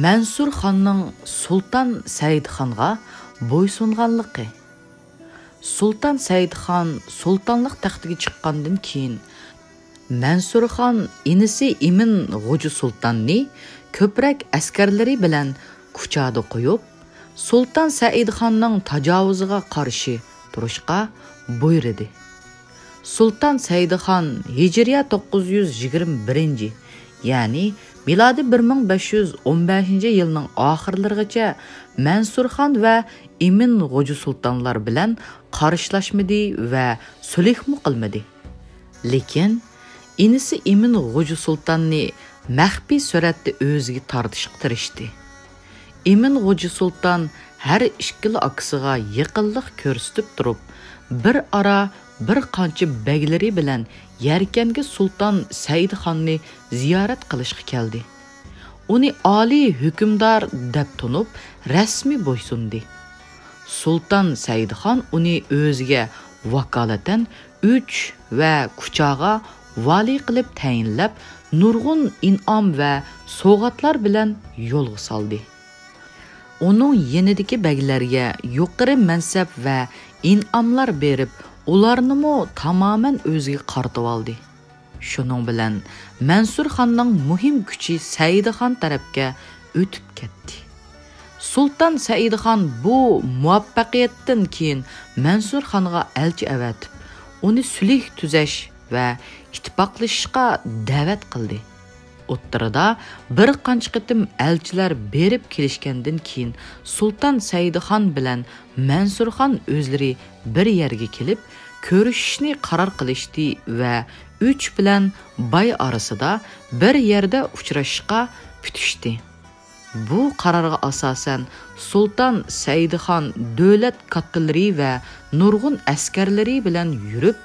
мәнсүр ханның сұлтан сәйід ханға бойсұнғанлығы сұлтан сәйід хан сұлтанлық тәхтіге шыққандан кейін мәнсүр хан інісі имін ғожы сұлтанны көпірәк әскерлері білән күчады қойып сұлтан сәйід ханның тажауызыға қаршы тұрышқа бұйырды. Сұлтан сәйід хан хижрия 921 яғни Илады 1515 елның ахырларыгача Мәнсурхан ва Имин Гожу султанлар белән карышлашмады ва сулих мукылмады. Ләкин инисе Имин Гожу султанны мәхби сүрәтте өзіге тартышып тырышты. Имин Гожу султан әр ишкиле аксыга якынлык көрсәтеп тұрып, бір ара bir qancha baglari bilan Yarkanga sulton Saidxonni ziyorat qilishga keldi. Uni oliy hukmdor deb tunib, rasmiy bo'ysundi. Sulton Saidxon uni o'ziga vakolatan 3 va kuchog'a vali qilib tayinlab, nurg'un in'om va sovg'atlar bilan yo'lga soldi. Uning yenidagi baglarga yuqori mansab va in'omlar berib, ularnimi tamoman o'ziga qartib oldi shuning bilan mansur xonning muhim kuchi saidixon tarafga o'tib ketdi sulton saidixon bu muvaffaqiyatdan keyin mansur xonga elchi avatib uni sulh tuzash va ittifoqlashishga da'vat qildi o'ttirida bir qancha qitim elchilar berib kelishgandan keyin sulton saidixon bilan mansurxon o'zlari bir yerga kelib ko'rishishni qaror qilishdi va uch bilan bay orasida bir yerda uchrashishga putishdi bu qarorga asosan sulton saidixon davlat kattalari va nurg'un askarlari bilan yurib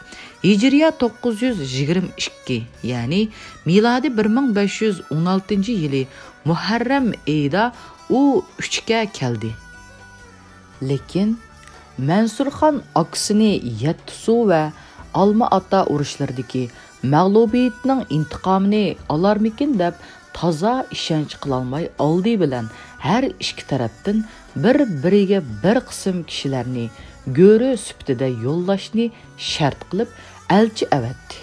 hijriya 922 ya'ni milodi 1516 yili muharram oyida u uchga keldi. Lekin Мәнсурхан аксыны еттісу ва Алма Ата урышларыдагы мәғлубиетнең интиқамын мекен дип таза ишенч кылалмай алды белән һәр ішкі тәрәптін бір-біреге бір қысым кешеләрне көрі сүптедә юллашны шарт қылып әлчі әвәтте.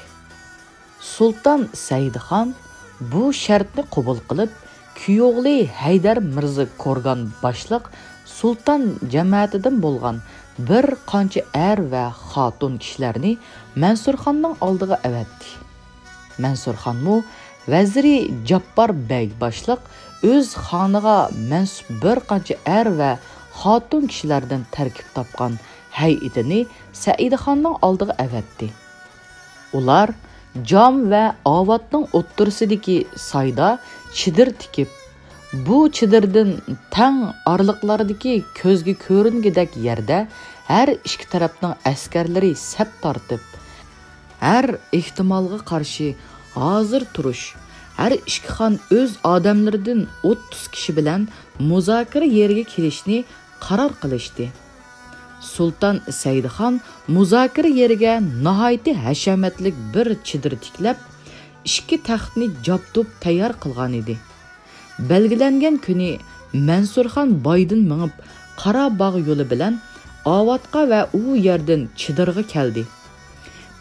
Султан Сәйдихан бу шартны кабул кылып, күйоғли Хайдар Мирза Корган башлық Султан җәмәгатедән болған bir qancha er va xotun kishilarni mansurxonning oldiga avatdi. Mansurxonmu vaziri jabbor beg boshliq o'z xoniga mansub bir qancha er va xotun kishilardan tarkib topgan hayitini saidaxonning oldiga avatdi. Ular jom va ovatning o'ttirisidagi soyda chidir tikib bu chidirdan tang orliqlardagi ko'zga ko'ringidek yerda har ikki tarafning askarlari sap tortib har ehtimolga qarshi hozir turish har ikki xon o'z odamlaridan o'ttiz kishi bilan muzokara yeriga kelishni qaror qilishdi. Sulton saidxon muzokara yeriga nihoyatda hashamatlik bir chidir tiklab ikki taxtni jobdub tayyor qilgan edi. Mansurxon boydin mingib qora bog' yo'li bilan ovatqa va u yerdan chidirg'a keldi.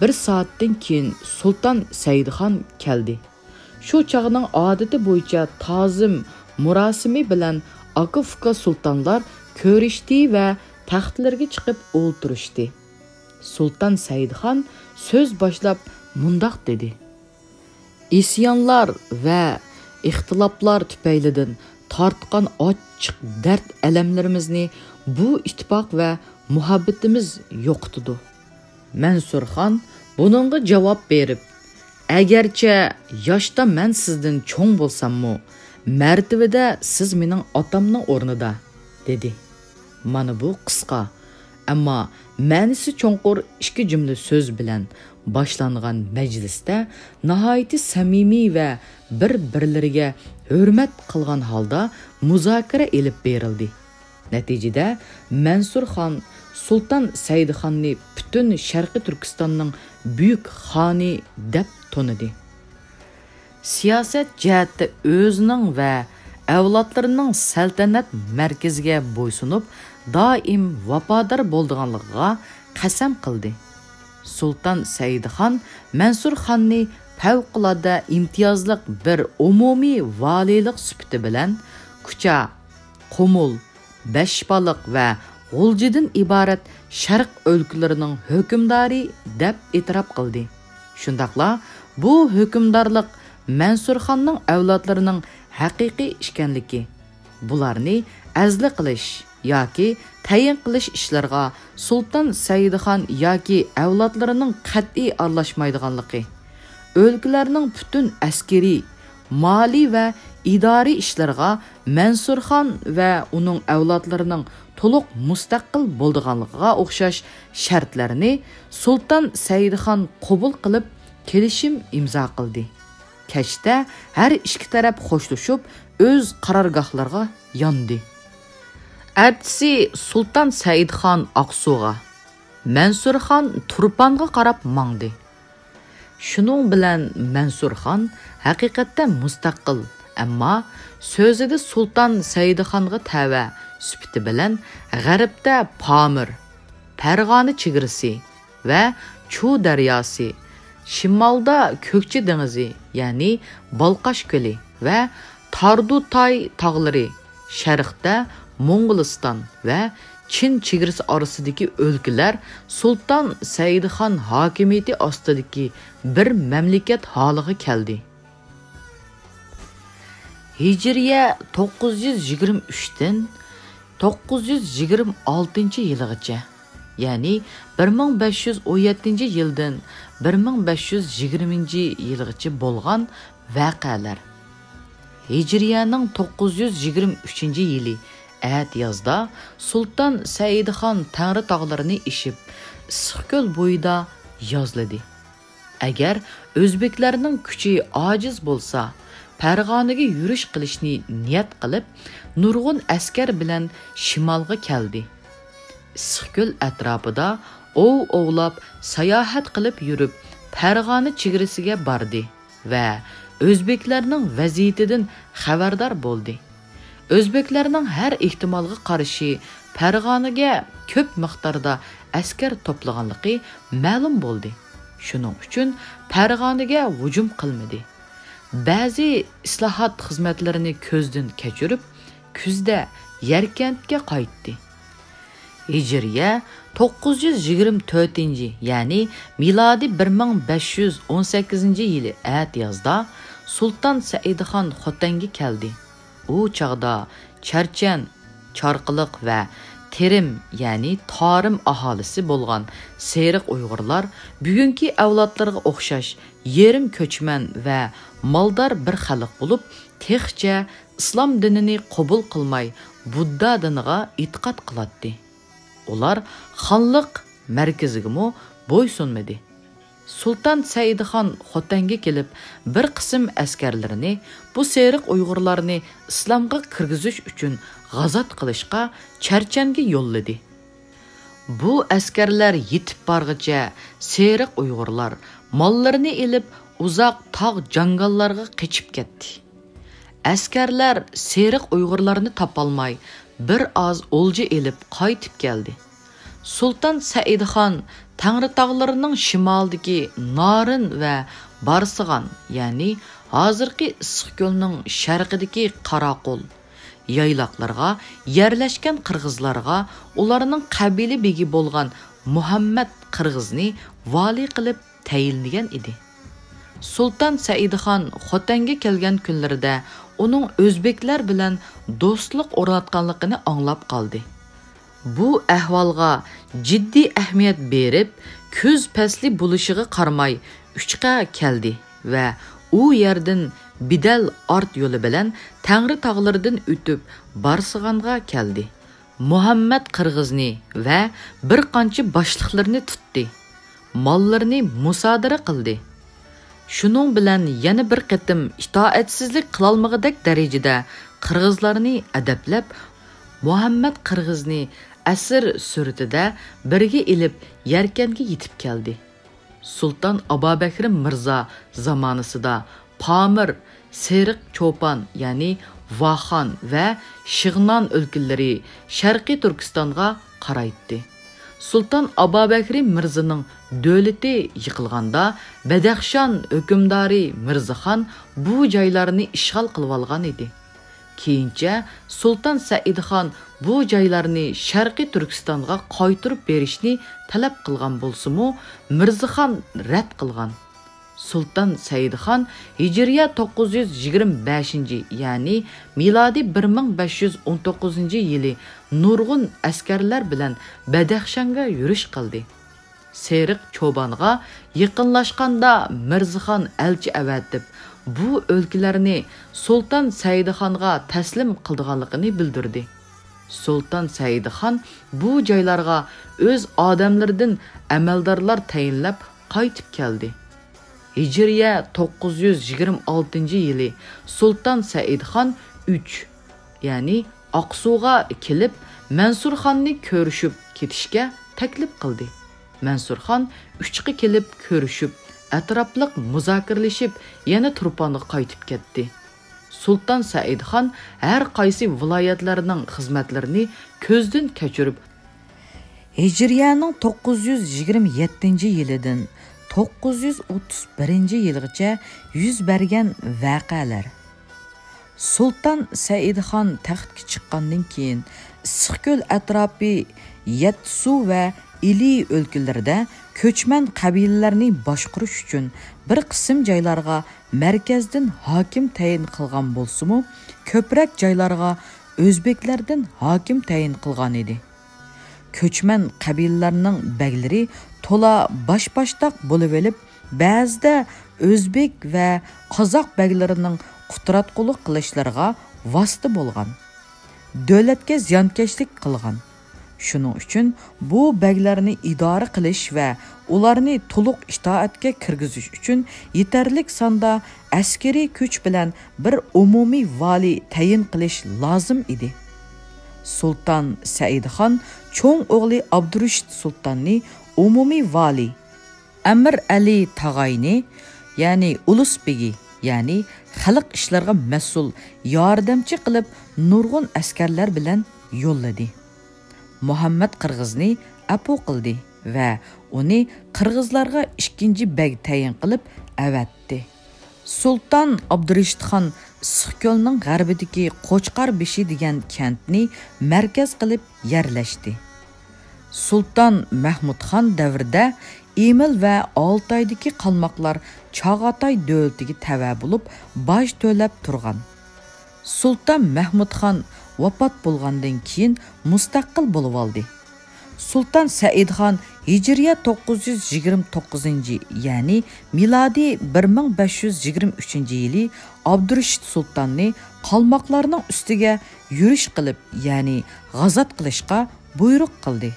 Bir soatdan keyin sulton saidxon keldi. Shu chog'ning odati bo'yicha tozim murosimi bilan aka fuka sultonlar ko'rishdi va taxtlarga chiqib o'ltirishdi sulton saidxon so'z boshlab mundoq dedi. Isyonlar va ixtilaflar tüpəylidən tartqan açıq dərd ələmlərimizni bu ittifaq və muhabbetimiz yoxdudu. Mənsur xan bununğa cavab verib: "Əgərçə yaşda mən sizdən çoğ bolsammı, mərtəbədə siz mənim atamın ornida" dedi. Mana bu qısqa, amma mənisi çonqur iki cümlə söz bilən başlanğan məclisdə nəhayət səmimi və bir-birlərə hörmət qılğan halda müzakirə elib berildi. Nəticədə Mənsur xan Sultan Səid xanı bütün Şərqi Türkistanın böyük xanı deyə tonudu. Siyasət cəhətdə özünün və əvladlarının səltənət mərkəzinə boysunub daim vəfadar olduğunluğuna qəsəm qıldı qildi sulton saidxon mansur xonni favqulodda imtiyozliq bir umumiy valiylik sufati bilan kucha qumul bashbaliq va g'uljidan iborat sharq o'lkalarining hukmdori deb e'tirof qildi shundoqla bu hukmdorlik mansurxonning avlodlarining haqiqiy ekanligi bularni azli qilish yoki tayin qilish ishlarga sulton saidixon yoki avlodlarining qat'iy aralashmaydiganligi o'lkalarning butun askariy moliy va idoriy ishlarga mansurxon va uning avlodlarining to'liq mustaqil bo'ldiganligiga o'xshash shartlarni sulton saidxon qabul qilib kelishim imzo qildi. Kechda har ikki taraf xo'shlashib o'z qarorgohlariga yondi. Әртісі сұлтан сәйід хан ақсуға мәнсүр хан тұрпанға қарап маңды. Шұның білән мәнсүр хан хақиқатта мұстақыл әмма сөзіде сұлтан сәйід ханға тәвә сүпті білән ғәріпте памыр, пәрғаны чигірсі вә чу дәриясы шималда көкче діңізі, яғни балқаш көлі вә тарду тай тағлары mo'ng'uliston va chin chegarasi orasidagi o'lkalar Sultan saidxon hokimiyati ostidagi bir mamlakat holiga keldi. Hijriya 923 dan 926 yilgacha ya'ni 1517 yildan 1520 yilgacha bo'lgan voqealar hijriyaning 923-yili Əhəd yazda Sultan Səidxan Tənri dağlarını işib Sıxgöl boyda yazladı. Əgər özbeklərinin gücü aciz bolsa, Pərğanəyə yürüş qilishni niyyət qilib, nurg'un əskər bilan şimalğa keldi. Sıxgöl ətrafında ov ovlab, sayohat qilib yurib, Pərğanə çigrisiga bardı və özbeklərinin vəziyyətindən xəbərdar boldi. O'zbeklarning har ehtimolga qarshi Pərğaniga ko'p miqdorda askar to'plaganligi ma'lum bo'ldi. Shuning uchun Pərğaniga hujum qilmadi. ba'zi islohot xizmatlarini ko'zdan kechirib kuzda yarkentga qaytdi hijriya 924 ya'ni milodiy 1518 yili at yozda Sultan saidxon xotanga keldi u chog'da charchan chorqiliq va terim ya'ni torim aholisi bo'lgan seriq uyg'urlar bugungi avlodlarga o'xshash yerim ko'chman va moldor bir xalq bo'lib texcha islom dinini qabul qilmay budda diniga e'tiqod qiladi ular xonliq markazigami bo'ysunmadi. Sulton Saidxon xotanga kelib bir qism askarlarini bu seriq uyg'urlarni islomga kirgizish uchun g'azat qilishga charchanga yo'lladi. Bu askarlar yetib borg'icha seriq uyg'urlar mollarini ilib uzoq tog' jangallarga qochib ketdi. Askarlar seriq uyg'urlarni topolmay bir oz o'lja ilib qaytib keldi. Sulton saidxon tangri tog'larining shimolidagi norin va barsig'an ya'ni hozirgi issiqko'lning sharqidagi qaraqo'l yayloqlarga yerlashgan qirg'izlarga ularning qabila begi bo'lgan muhammad qirg'izni vali qilib tayinlagan edi sulton saidxon xotanga kelgan kunlarida uning o'zbeklar bilan do'stlik o'rnatganligini anglab qoldi bu ahvolga jiddiy ahamiyat berib ko'z pasli bo'lishiga qaramay uchqa keldi va u yerdan bidal ort yo'li bilan tangri tog'laridan o'tib barsig'anga keldi. Muhammad qirg'izni va bir qancha boshliqlarni tutdi. Mollarni musodara qildi. Shuning bilan yana bir qatim itoatsizlik qilolmag'idek darajada qirg'izlarni adablab muhammad qirg'izni әсір сүрді дә бірге еліп, еркенге етіп келді. Султан Абабәкірім Мұрза заманысы да Памыр, Серік Чопан, яни Вахан вә Шығнан өлкілері Шәрқи Түркістанға қарайтты. Султан Абабәкірім Мұрзының дөліті иқылғанда Бәдәқшан өкімдари Мұрзыхан бұ жайларыны ішғал қылвалған еді. Keyincha sulton saidxon bu joylarni sharqiy turkistonga qaytirib berishni talab qilgan bo'lsimu mirzixon rad qilgan. Sultan saidxon hijriya 925 ya'ni milodiy 1519 yili nurg'un askarlar bilan badaxshonga yurish qildi. Seriq cho'bonga yaqinlashganda mirzaxon elchi avatib bu o'lkalarni Sultan saidxonga taslim qildiganligini bildirdi. Sultan saidxon bu joylarga o'z odamlaridan amaldorlar tayinlab qaytib keldi. Hijriya 926 yili Sultan saidxon 3 ya'ni oqsuvga kelib mansurxonni ko'rishib ketishga taklif qildi. Mansurxon uchga kelib ko'rishib atrofliq muzokaralashib yana turponga qaytib ketdi. Sulton saidxon har qaysi viloyatlarning xizmatlarini ko'zdan kechirib hijriyaning 927 yilidan 931 yilgacha yuz bergan voqealar sulton saidxon taxtga chiqqandan keyin issiqko'l atrofi yatsu va ili өлкілерді көчмән қабилілеріні башқұрыш үшін бір қысым жайларға мәркәзден хаким тәйін қылған болсымы, көпірәк жайларға өзбеклерден хаким тәйін қылған еді. Көчмән қабилілерінің бәгілері тола баш-баштақ болып еліп, бәзді өзбек вә қазақ бәгілерінің құтыратқылық қылышларға васты болған. Дөлетке зиянкешлік қылған. Shuning uchun bu baglarni idora qilish va ularni to'liq itoatga kirgizish uchun yetarlik sonda askariy kuch bilan bir umumiy vali tayin qilish lozim edi. Sulton saidxon cho'ng o'g'li abdurushid sultonni umumiy vali amir ali tag'ayni ya'ni Ulusbegi ya'ni xalq ishlariga mas'ul yordamchi qilib nurg'un askarlar bilan yo'lladi. Muhammad qirg'izni apu qildi va uni qirg'izlarga ikkinchi bag tayin qilib avatdi. Sulton abdurishidxon issiqko'lning g'arbidagi qo'chqar beshi degan kentni markaz qilib yerlashdi. Sulton mahmudxon davrida emil va oltoydagi qalmoqlar chog'atoy davlatiga tava bo'lib boj to'lab turgan. Sulton mahmudxon вапат болгандан кейін мұстақыл болып алды Султан Саидхан Хижрия 929 яғни милади 1523 жылы Абдуршит Султанны қалмақларның үстіге юриш қылып, яъни ғазат қылышқа бұйрық қылды.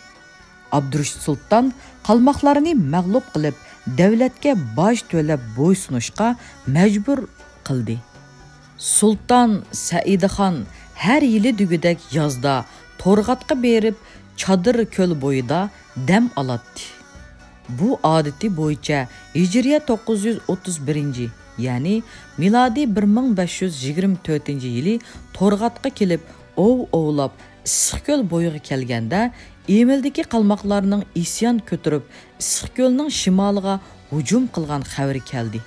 Абдуршит Султан қалмақларны мәғлуб қылып, дәулетке баш төлеп бойсынышқа мәжбүр қылды. Султан Саидхан һәр йылы дүгедәк язда торгатка берип чадыр көл бойыда дәм алатты. Бу адеті бойынша, Ижирия 931-нче, ягъни милади 1524-нче йылы торгатка келіп, оу оулап Исык көл бойыга келгәндә, Емелдеки калмакларның исян көтіріп, Исык көлнең шымалыға һуҗум қылған хәбәр келді.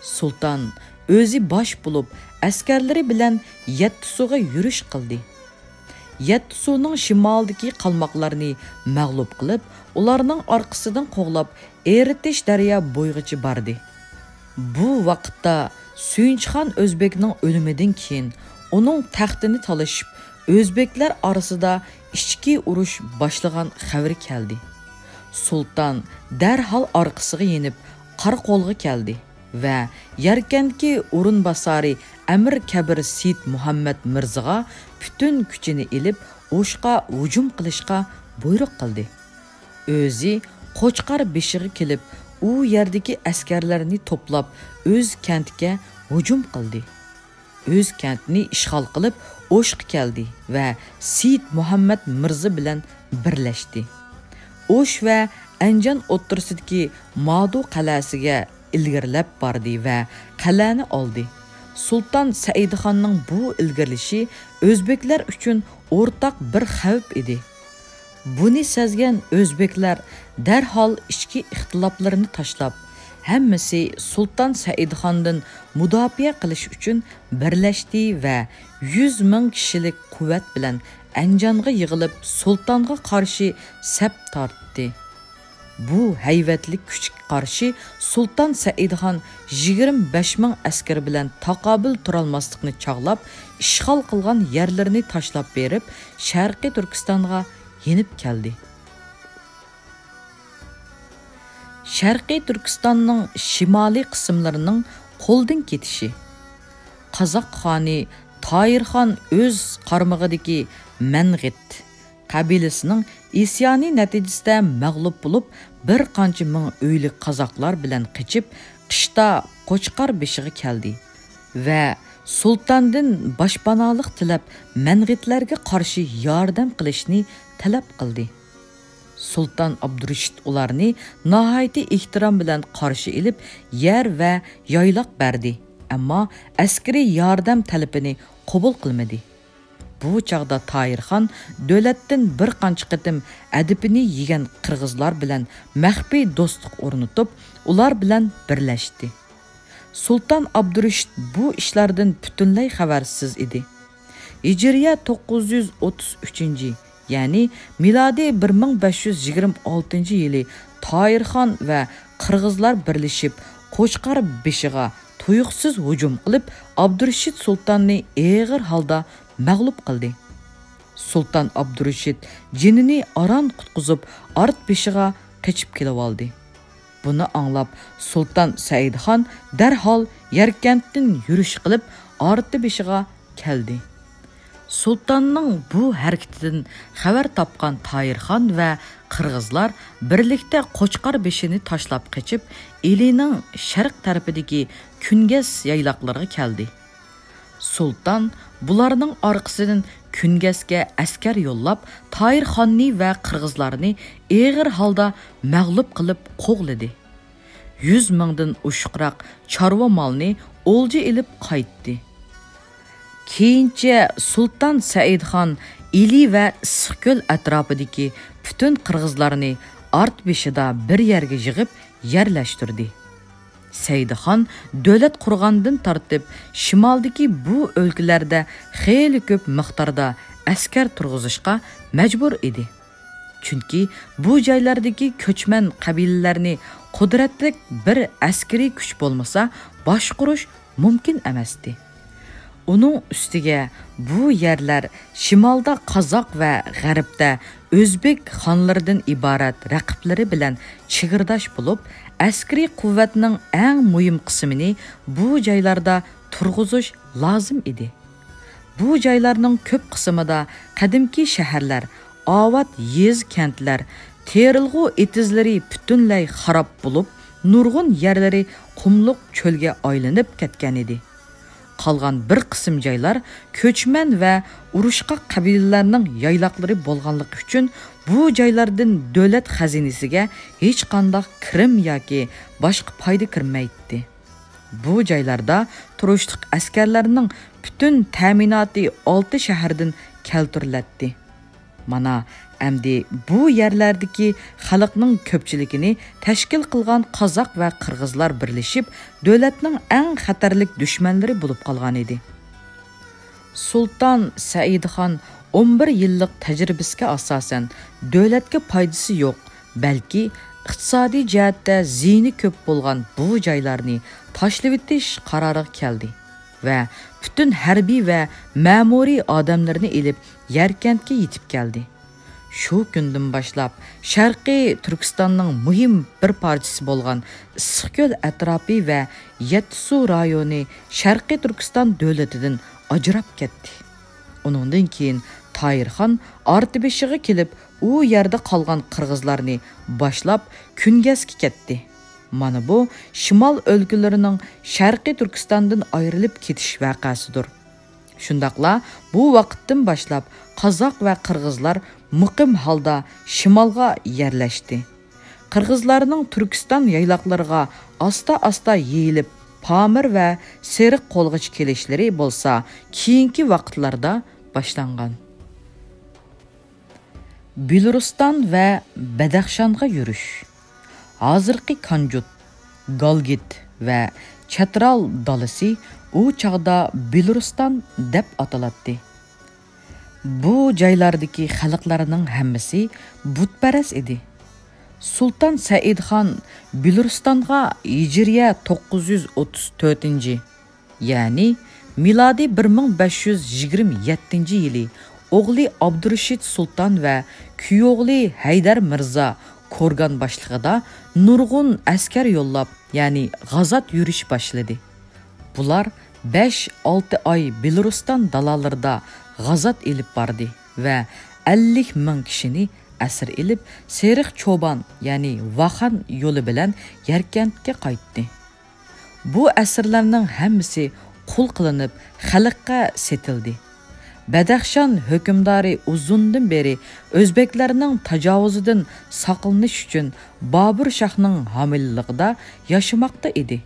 Султан өзі баш бұлып, askarlari bilan yattisuga yurish qildi. Yattisuning shimolidagi qalmoqlarni mag'lub qilib ularning orqasidan qo'g'lab eritish daryo bo'yg'ichi bordi. Bu vaqtda suyunchxon o'zbekning o'limidan keyin uning taxtini talashib o'zbeklar orasida ichki urush boshlagan xabari keldi. Sulton darhol orqasiga yenib qo'lga keldi. Va yarkanki o'rinbosari amir kabir sid muhammad mirzaga butun kuchini ilib o'shqa hujum qilishga buyruq qildi o'zi qo'chqar beshig'i kelib u yerdagi askarlarni to'plab o'z kantga hujum qildi o'z kantni ishg'ol qilib o'shq keldi va Sid Muhammad mirzi bilan birlashdi. O'sh va Anjan o'ttirsidagi Madu qalasiga ilgirlab bordi va qalani oldi. sulton saidxonning bu ilgirlishi o'zbeklar uchun o'rtaq bir xavf edi buni sezgan o'zbeklar darhol ichki ixtiloflarini tashlab hammasi sulton saidxondan mudofaa qilish uchun birlashdi va 100 ming kishilik quvvat bilan anjonga yig'ilib sultonga qarshi sap tortdi bu hayvatlik kuch қаршы Султан Саидхан 25 мың әскер білән тақабіл тұралмастықны чағлап, ішқал қылған ерлеріні ташлап беріп, Шәрқи Түркістанға еніп келді. Шәрқи Түркістанның шимали қысымларының қолдың кетіші. Қазақ ханы Тайырхан өз қармығыдегі мәнғет qabilasining isyoni natijasida mag'lub bo'lib bir qancha ming uylik qozoqlar bilan qichib qishda qo'chqar beshiga keldi va sultondan boshpanoliq tilab mang'itlarga qarshi yordam qilishni talab qildi. Sulton abdurishid ularni nihoyatda ehtirom bilan qarshi ilib yer va yoyloq berdi ammo askariy yordam talabini qabul qilmadi. Bu chog'da toyirxon dövlətdən bir qanç qitim ədibini yegan qırğızlar bilan maxfiy dostluq o'rnatib ular bilan birləşdi. Sultan abdurishid bu işlərdən butunlay xəbərsiz idi. hijriya 933 ya'ni milodiy 1526 yili toyirxon və qırğızlar birləşib Qoşqar beshig'a tuyuqsiz hujum qilib abdurashid sultonni eg'ir holda мәғлұп қылды Султан Абдурушет женіні аран құтқызып, арт пешіға қечіп келіп алды. Бұны аңлап, Султан Сәйді хан дәрхал еркенттің үріш қылып, арты пешіға кәлді. Султанның бұ әркетін қәвер тапқан Тайыр хан вә қырғызлар бірлікті қочқар бешіні ташлап қечіп, елінің шәрік тәріпідегі күнгес яйлақларға кәлді. Султан бұлардың арқысыдың күнгәске әскәр yollab Тайыр ханны вә қырғызларны егір халда мәғліп қылып қоғлады. 100 мыңдың ұшқырақ чарва малны олжы илеп қайтты. Кейінше Султан Сәйдхан Или вә Сықкөл әтрапыдекі бүтін қырғызларны арт бешіда бір ерге жығып ерләштірді. Saidxon davlat qurgandan tortib shimoldagi bu o'lkalarda xeyli ko'p miqdorda askar turg'izishga majbur edi chunki bu joylardagi ko'chman qabilalarni qudratli bir askariy kuch bo'lmasa boshqurish mumkin emasdi uning ustiga bu yerlar shimolda qozoq va g'arbda o'zbek xonlaridan iborat raqiblari bilan chigirdash bo'lib askariy quvvatning eng muhim qismini bu joylarda turg'izish lozim edi bu joylarning ko'p qismida qadimki shaharlarovat ез kentlar terilg'u етізлері butunlay xarob bo'lib nurg'un yerlari qumliq cho'lga aylanib ketgan edi qolgan bir qism joylar ko'chman va ұрышқа qabilalarning яйлақлары bo'lganligi uchun бұ жайлардың дөләт қазинесіге ечқандақ кірім яки башқы пайды кірмейді. Бұ жайларда тұруштық әскерлерінің бүтін тәмінаты алты шәхірдің кәлтүрләтті. Мана әмді бұл ерлерді ки халықның көпчілігіні тәшкіл қылған қазақ вә қырғызлар бірлішіп, дөләтнің әң қатарлық дүшмәнлері болып қалған еді. Султан Сәйдхан 11 yillik tajribasiga asosan davlatga foydasi yo'q balki iqtisodiy jihatda ziyni ko'p bo'lgan bu joylarni tashlab etish qaroriga keldi va butun harbiy va ma'muriy odamlarni ilib Yarkandga yetib keldi. Shu kundan boshlab sharqiy turkistonning muhim bir parchasi bo'lgan issiqko'l atrofi va Yetsu rayoni sharqiy turkiston davlatidan ajrab ketdi. Uningdan keyin тайыр хан артыбешігі келіп у ярды қалған қырғызларыны башлап күнгәске кетті. Мана бұ шымал өлкөлөрүнүн шарқи Түркістандың айрылып кетиш вакасыдыр шұндақла бұл вакыттан башлап қазақ ва қырғызлар мұқым халда шымалға ярлашты Қырғызларының түркістан яйлақларға аста-аста ейіліп памыр вә серік қолғыч келішлері болса кейінгі вақытларда башланған. Belaruston va badaxshonga yurish. Hozirgi kanjut galgit va chatral dalisi u chog'da belaruston deb ataladi. Bu joylardagi xalqlarning hammasi butparas edi. Sulton saidxon belarustonga hijriya 934 ya'ni milodiy 1527 yili o'g'li abdurashid Sultan va kuyovli haydar Mirza ko'rgan boshlig'ida nurg'un askar yo'llab ya'ni g'azat yurish boshladi. Bular 5-6 oy belaruston dalalarida g'azat ilib bordi va 50 ming kishini asir ilib seriq cho'bon ya'ni vahan yo'li bilan Yarkandga qaytdi. Bu asirlarning hammasi qul qilinib xalqqa setildi. Бәдәқшан хөкімдары ұзындың бері өзбеклерінің тажауызыдың сақылныш үшін Бабыр Шахның хамиллығыда яшымақты еді.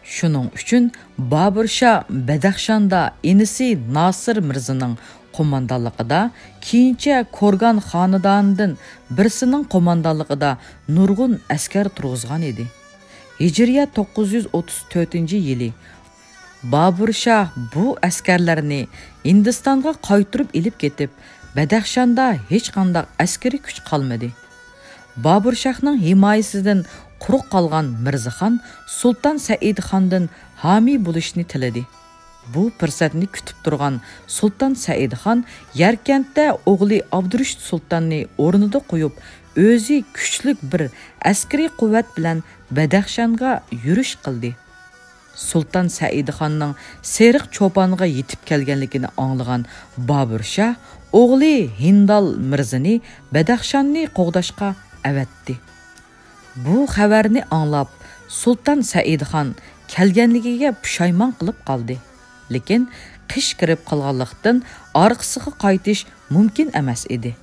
Шының үшін Бабыр Шах Бәдәхшанда енісі Насыр Мірзінің командалығыда, кейінше Корган ханыданының бірсінің командалығыда нұрғын әскер тұрғызған еді. Hijriya 934-yili Babur Şah bu askarlarni Ketib, Badaxshonda hech qanday askariy kuch qolmadi. Babur Shahning himoyasidan quruq qolgan Mirzaxon Sulton Said xondan homiy bo'lishni tiladi. Bu fursatni kutib turgan Sulton Said xon Yarkandda o'g'li Abdurishid sultonni o'rnida qo'yib, o'zi kuchlik bir askariy quvvat bilan Badaxshonga yurish qildi. Султан Саидханның Серік Чопанға етіп келгенлігін аңлыған Бабыр Ша оғлы Хиндал Мирзини бәдәқшанны қоғдашқа әвәтті. Бұл қәвәріні аңлап Султан Саидхан келгенлігіге пүшайман қылып қалды. Лекен қыш кіріп қылғалықтың арқысыға қайтыш мүмкін емес еді.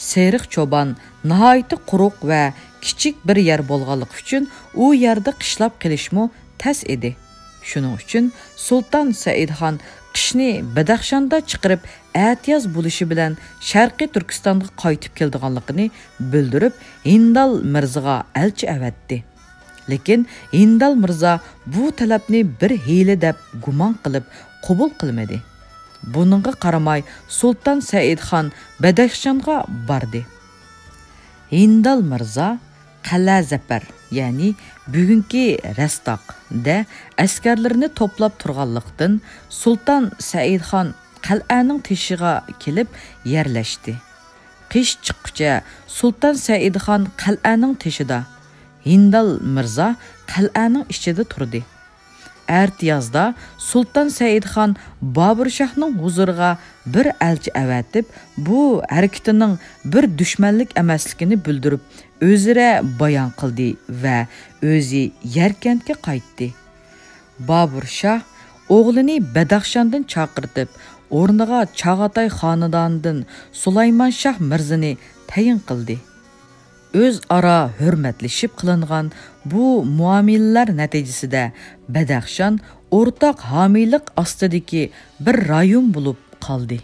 Серік Чобан нағайты құрық вә кичик бір ер болғалық үшін о ерді қышлап келішмі тәс еді. Шының үшін Султан Сәидхан қышны Бадахшанда чықырып, әтияз бұлышы білән Шәрқи Түркістанға қайтып келдіғанлықыны бүлдіріп Индал Мұрзыға әлчі әвәтті. Лекен Индал Мұрза бұ тәләпіне бір хейлі дәп гуман қылып, құбыл қылмеді. Бұныңғы қарамай Султан Саидхан Бадахшанға барды. Индал Мұрза қала зәпір, яғни bugungi Rastoqda askarlarini to'plab turganlikdan Sulton Saidxon qal'aning teshiga kelib yerlashdi. Qish chiqquncha Sulton Saidxon qal'aning teshida, Hindal Mirza qal'aning ichida turdi. әртиязда сұлтан сәйідхан бабыр шахның ғузырға бір әлчі әвәтіп бұ әрекетінің бір дүшмәлік әмәсілікіні бүлдіріп өзірі баян қылды вә өзі еркентке қайтты. Бабыр шах оғылыны Бәдақшандың чақыртып, орныға чағатай ханыдандын сулайман шах мірзіні тәйін қылды өз ара hürmetleşip кылынган бу муамиллер нәтижесінде Бадахшан ортақ хамилык астыдагы бір район болып қалды.